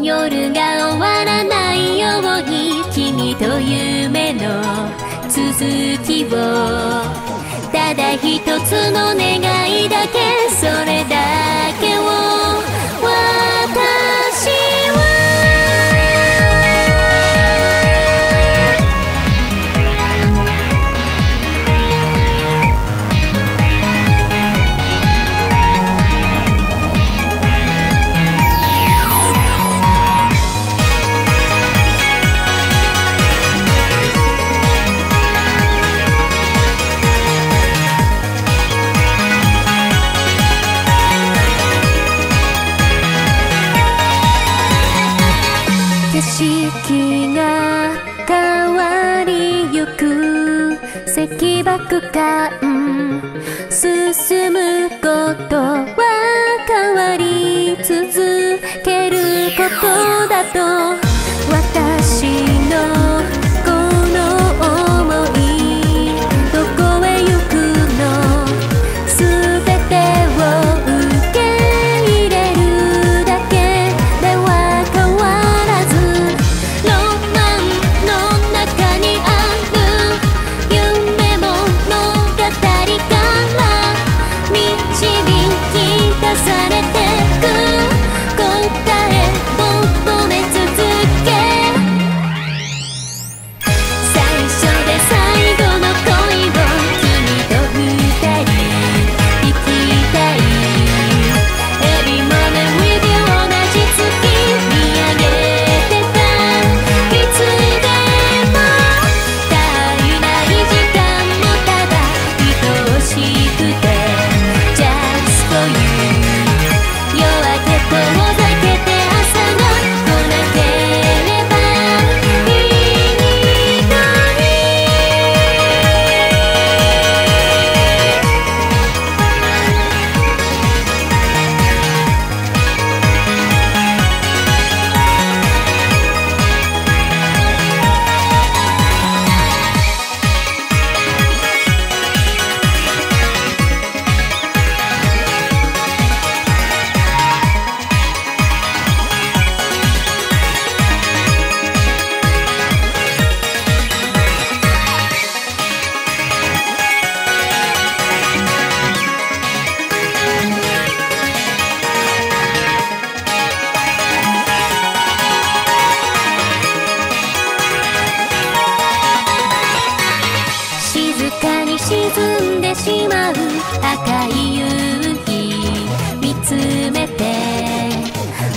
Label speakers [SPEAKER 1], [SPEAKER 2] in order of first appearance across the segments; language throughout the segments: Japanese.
[SPEAKER 1] 夜が終わらないように君と夢の続きをただ一つの願いだけそれ色が変わりゆく。石爆感進むことは変わり続けることだとしまう赤い夕日見つめて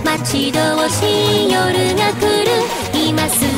[SPEAKER 1] 待ち遠しい夜が来る。今すぐ